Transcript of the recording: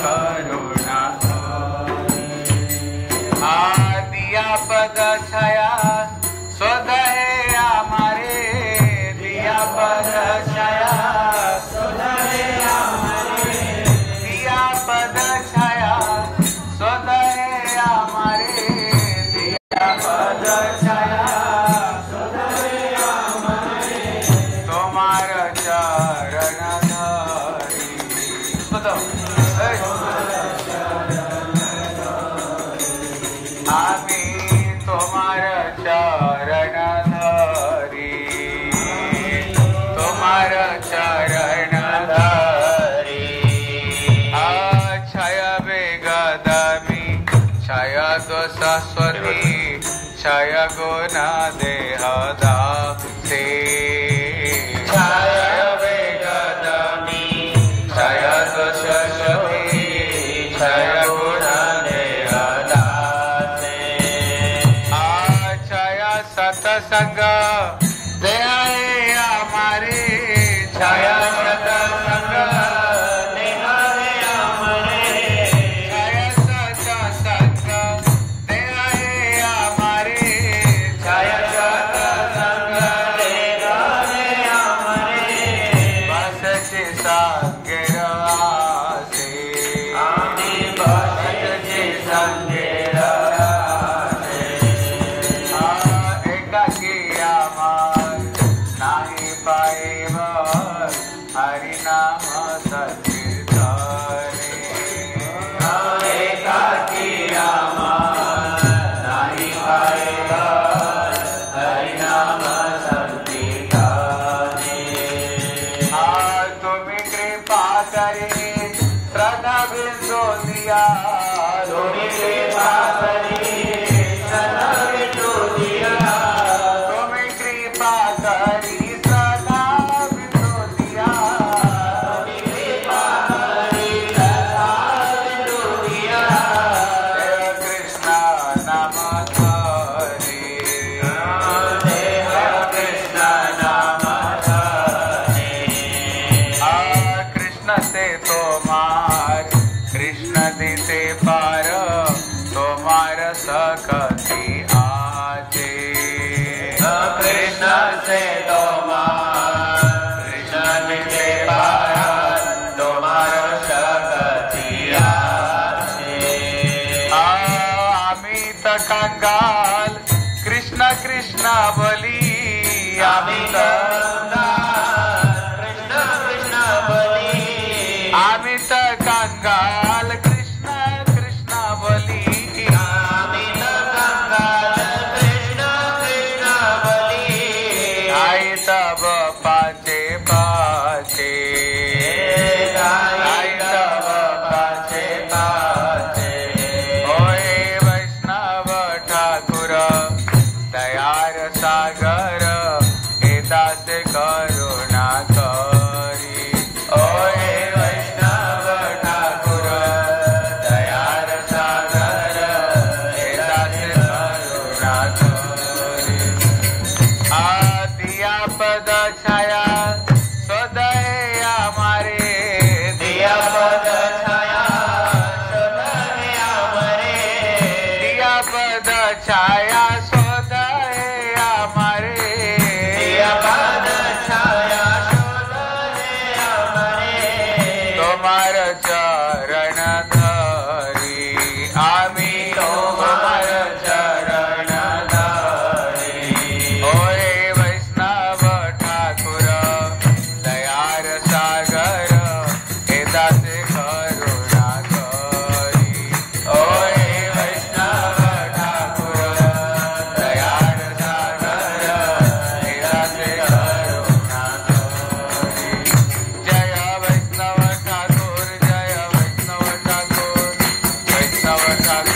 karo छाया सरस्वती छाया गुना देहदा से। छाया सत्संग दया हमारे छाया करे श्रद्धा दिया। लोड़ी सकती कृष्ण से डोमा कृष्ण मिटे पाया डोमार सकती आजे कृष्ण कृष्ण बली आमित कृष्ण कृष्ण बली। आमित कंगाल। पाचे पास। पाचे पा ओे वैष्णव ठाकुर दगर छाया सोदाए हमारे छाया सोदाए हमारे। तुम्हारा Sarah, Sarah.